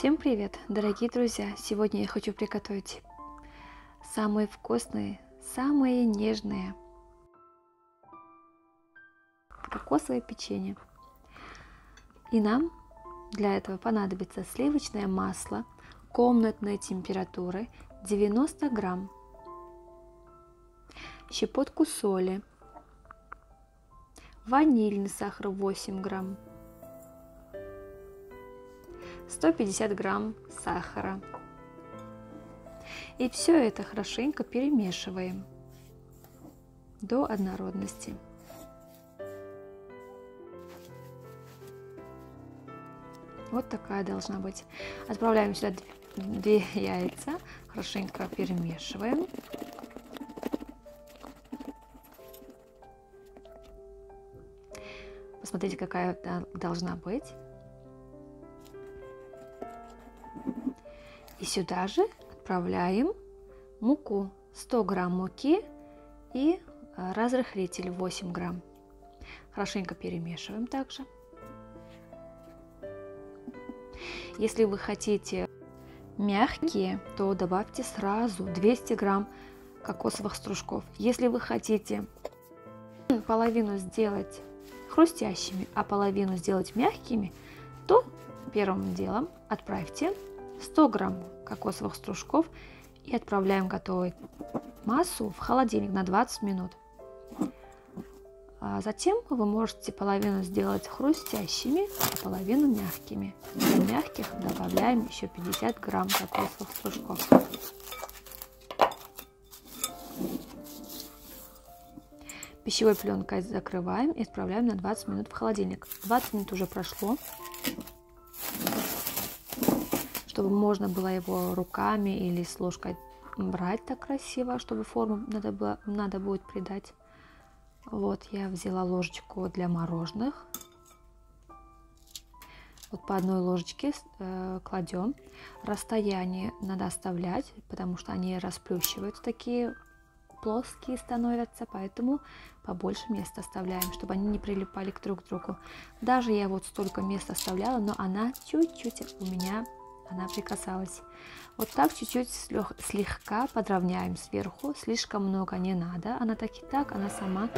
Всем привет, дорогие друзья! Сегодня я хочу приготовить самые вкусные, самые нежные кокосовое печенье. И нам для этого понадобится сливочное масло комнатной температуры 90 грамм, щепотку соли, ванильный сахар 8 грамм, 150 грамм сахара. И все это хорошенько перемешиваем до однородности. Вот такая должна быть. Отправляем сюда две яйца, хорошенько перемешиваем. Посмотрите, какая должна быть. И сюда же отправляем муку 100 грамм муки и э, разрыхлитель 8 грамм. Хорошенько перемешиваем также. Если вы хотите мягкие, то добавьте сразу 200 грамм кокосовых стружков. Если вы хотите половину сделать хрустящими, а половину сделать мягкими, то первым делом отправьте 100 грамм кокосовых стружков и отправляем готовую массу в холодильник на 20 минут. А затем вы можете половину сделать хрустящими, а половину мягкими. Для мягких добавляем еще 50 грамм кокосовых стружков. Пищевой пленкой закрываем и отправляем на 20 минут в холодильник. 20 минут уже прошло чтобы можно было его руками или с ложкой брать так красиво, чтобы форму надо, было, надо будет придать. Вот я взяла ложечку для мороженых. Вот по одной ложечке э, кладем. Расстояние надо оставлять, потому что они расплющиваются, такие плоские становятся, поэтому побольше места оставляем, чтобы они не прилипали к друг другу. Даже я вот столько места оставляла, но она чуть-чуть у меня она прикасалась. Вот так чуть-чуть слегка подровняем сверху, слишком много не надо, она так и так, она сама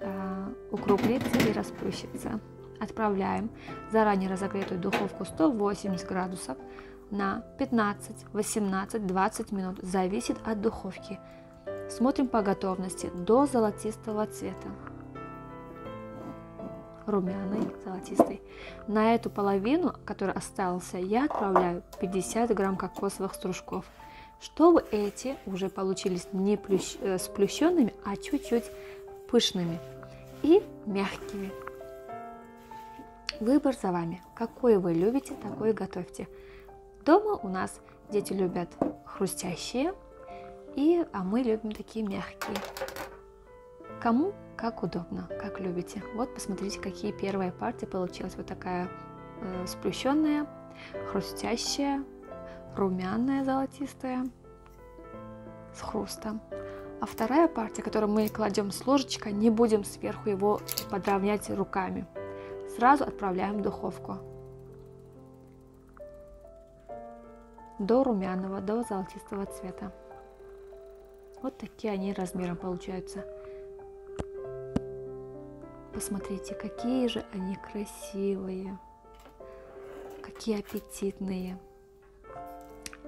э, укруглится и расплющится. Отправляем заранее разогретую духовку 180 градусов на 15, 18, 20 минут, зависит от духовки. Смотрим по готовности до золотистого цвета румяный, золотистый. На эту половину, которая остался, я отправляю 50 грамм кокосовых стружков, чтобы эти уже получились не плющ, э, сплющенными, а чуть-чуть пышными и мягкими. Выбор за вами. Какой вы любите, такой готовьте. Дома у нас дети любят хрустящие, и, а мы любим такие мягкие. Кому как удобно, как любите. Вот посмотрите, какие первые партии получилась. Вот такая э, сплющенная, хрустящая, румяная, золотистая, с хрустом. А вторая партия, которую мы кладем с ложечкой, не будем сверху его подровнять руками. Сразу отправляем в духовку. До румяного, до золотистого цвета. Вот такие они размером получаются. Посмотрите, какие же они красивые, какие аппетитные.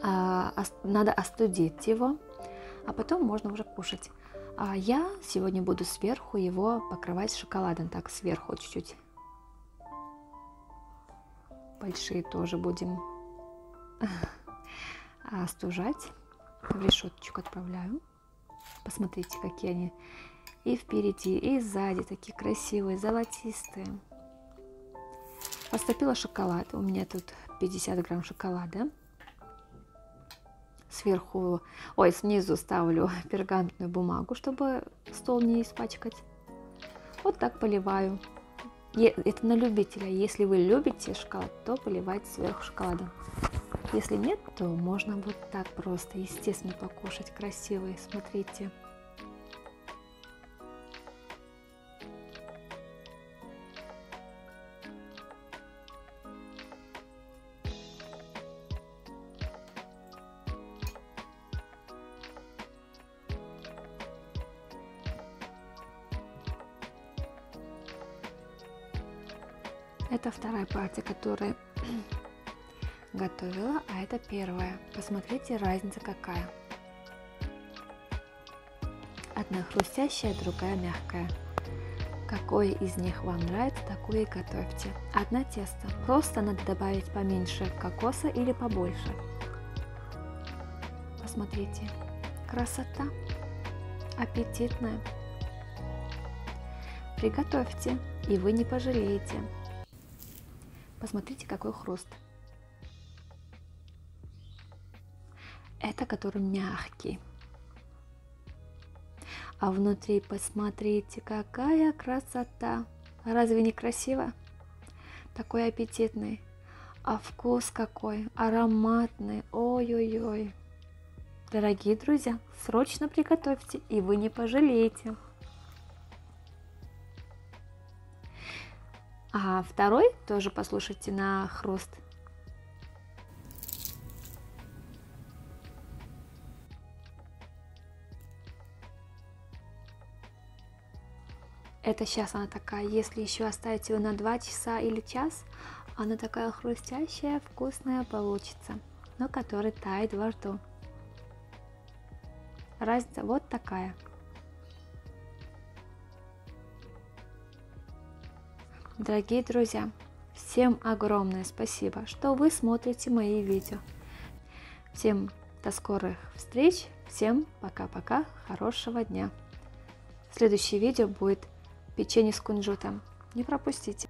А, надо остудить его, а потом можно уже кушать. А я сегодня буду сверху его покрывать шоколадом, так сверху чуть-чуть. Большие тоже будем остужать. В решеточку отправляю. Посмотрите, какие они и впереди, и сзади, такие красивые, золотистые. Растопила шоколад. У меня тут 50 грамм шоколада. Сверху, ой, снизу ставлю пергаментную бумагу, чтобы стол не испачкать. Вот так поливаю. Это на любителя. Если вы любите шоколад, то поливайте сверху шоколадом. Если нет, то можно вот так просто, естественно, покушать красивые. Смотрите. Это вторая партия, которую готовила, а это первая. Посмотрите, разница какая. Одна хрустящая, другая мягкая. Какое из них вам нравится, такое и готовьте. Одна тесто. Просто надо добавить поменьше кокоса или побольше. Посмотрите. Красота. Аппетитная. Приготовьте, и вы не пожалеете. Посмотрите, какой хруст. Это который мягкий. А внутри посмотрите, какая красота. Разве не красиво? Такой аппетитный. А вкус какой, ароматный. Ой-ой-ой. Дорогие друзья, срочно приготовьте, и вы не пожалеете. А второй тоже послушайте на хруст. Это сейчас она такая, если еще оставить ее на 2 часа или час, она такая хрустящая, вкусная получится, но который тает во рту. Разница вот такая. Дорогие друзья, всем огромное спасибо, что вы смотрите мои видео. Всем до скорых встреч, всем пока-пока, хорошего дня. Следующее видео будет печенье с кунжутом. Не пропустите.